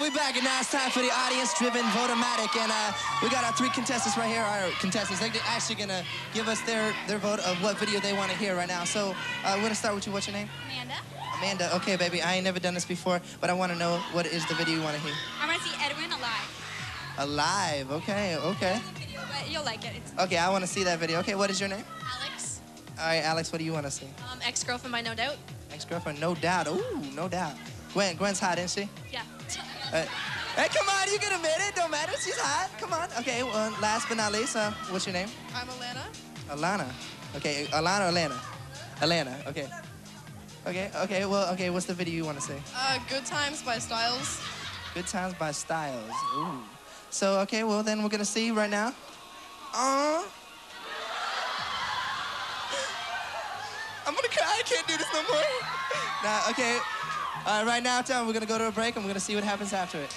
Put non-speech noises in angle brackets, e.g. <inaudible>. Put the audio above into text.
right, we're back, and now it's time for the audience-driven Votomatic, and uh, we got our three contestants right here. Our contestants, they're actually gonna give us their their vote of what video they want to hear right now. So uh, we're gonna start with you. What's your name? Amanda. Amanda. Okay, baby. I ain't never done this before, but I want to know what is the video you want to hear. I want to see Edwin alive. Alive. Okay. Okay. Video, but you'll like it. It's Okay. I want to see that video. Okay. What is your name? Alex, All right, Alex. What do you want to see? um, ex-girlfriend by No Doubt. Ex-girlfriend. No doubt. Ooh, no doubt. Gwen. Gwen's hot, isn't she? Yeah. Uh, hey, come on, you can admit it. Don't matter. She's hot. Come on. Okay. Well, last but not least, uh, what's your name? I'm Alana. Alana. Okay. Alana or Alana? Alana. Okay. Okay. Okay. Well. Okay. What's the video you want to see? Uh, Good Times by Styles. Good Times by Styles. Ooh. So okay. Well, then we're gonna see right now. Uh. <laughs> I'm gonna cry. I can't do this no more. <laughs> Nah. Okay. All right. Now, Tom, we're gonna go to a break and we're gonna see what happens after it.